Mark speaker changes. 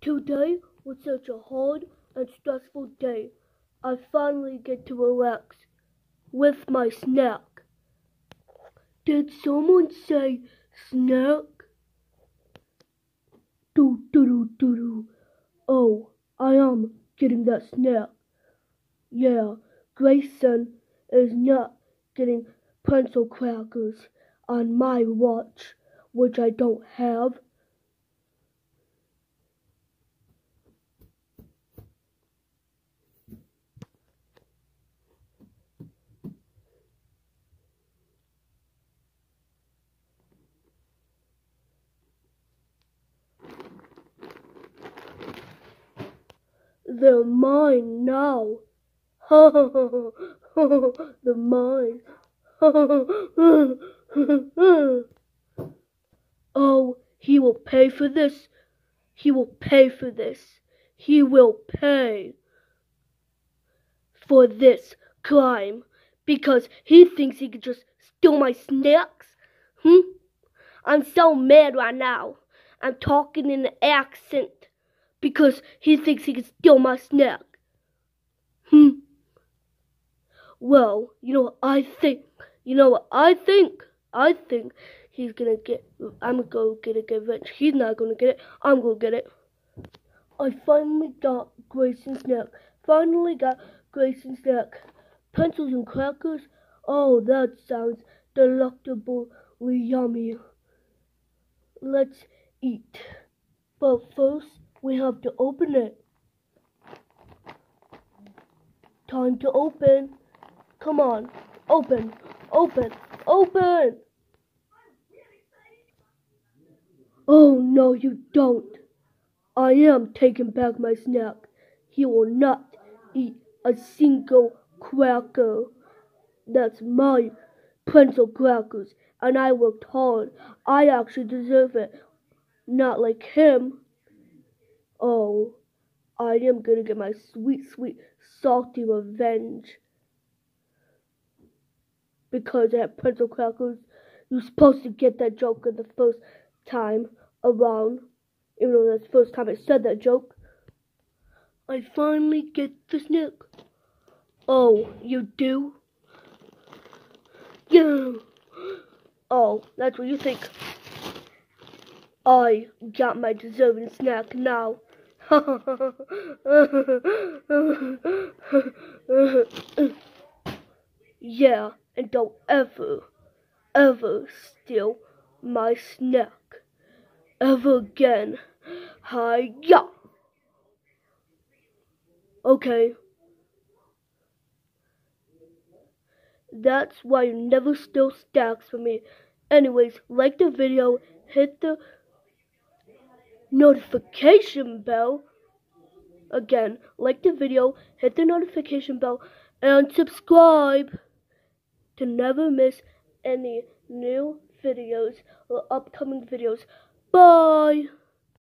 Speaker 1: Today was such a hard and stressful day. I finally get to relax with my snack. Did someone say snack? Do do do do do. Oh, I am getting that snack. Yeah, Grayson is not getting pencil crackers on my watch, which I don't have. They're mine now. the mine. oh, he will pay for this. He will pay for this. He will pay for this crime because he thinks he could just steal my snacks. Hmm? I'm so mad right now. I'm talking in an accent because he thinks he can steal my snack. Hmm. Well, you know what I think. You know what I think. I think he's gonna get. I'm gonna go get a revenge. He's not gonna get it. I'm gonna get it. I finally got Grayson's snack. Finally got Grayson's snack. Pencils and crackers. Oh, that sounds delectably yummy. Let's eat. But first, we have to open it. Time to open. Come on. Open. Open. Open. Oh, no, you don't. I am taking back my snack. He will not eat a single cracker. That's my pencil crackers, and I worked hard. I actually deserve it. Not like him. Oh, I am gonna get my sweet, sweet, salty revenge. Because I have pencil crackers. You're supposed to get that joke the first time around. Even though that's the first time I said that joke. I finally get the snack. Oh, you do? Yeah. Oh, that's what you think. I got my deserving snack now. yeah, and don't ever, ever steal my snack. Ever again. Hi-ya! Okay. That's why you never steal stacks from me. Anyways, like the video, hit the notification bell. Again, like the video, hit the notification bell, and subscribe to never miss any new videos or upcoming videos. Bye!